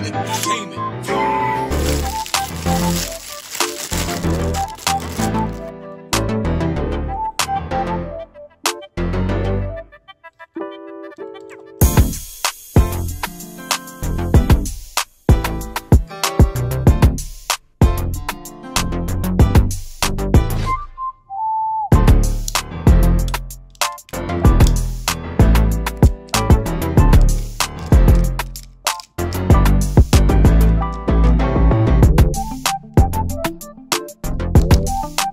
entertainment. you